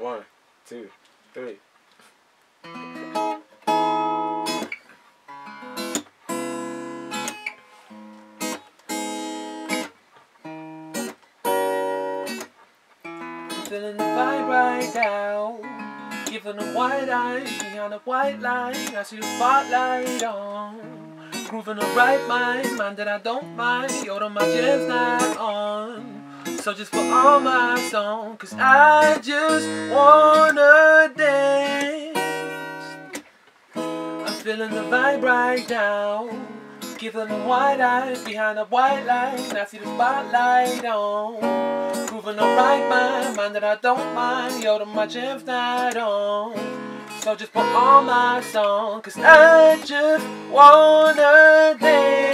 One, two, three. Feeling the vibe right now. Giving them white eyes behind the white line. I see the spotlight on. Grooving the right mind, mind that I don't mind. Yo, to my jam's not on. So just put on my song, cause I just wanna dance. I'm feeling the vibe right now. Giving them white eyes behind the white line. I see the spotlight on. Grooving the right mind, mind that I don't mind. Yo, to my jam's not on. So just put on my song, cause I just wanna dance.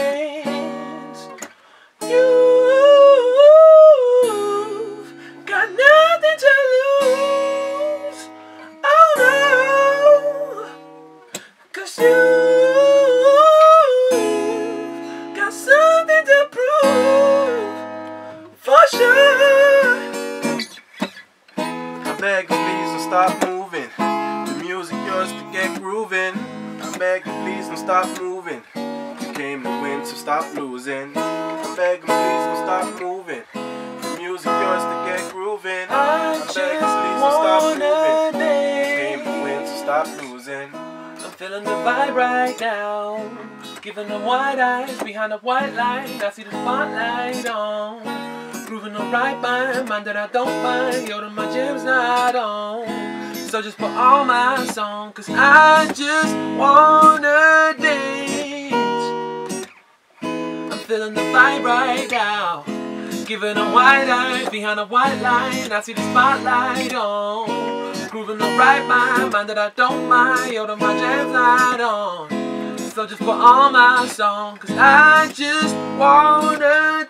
I beg you, please don't stop moving. The music yours to get grooving. I beg you, please don't stop moving. You came to win, so stop losing. I beg you, please don't stop moving. The music yours to get grooving. I beg just you, please don't stop moving. You came to win, so stop losing. I'm feeling the vibe right now. Giving them white eyes behind the white line. I see the spotlight on. Grooving the right mind, mind that I don't mind. Yo, to my jam's not on. So just put on my song, cause I just wanna dance. I'm feeling the vibe right now. Giving them white eyes behind the white line. I see the spotlight on. Grooving the right mind, mind that I don't mind. Yo, to my jam's not on. So just put on my song, cause I just wanna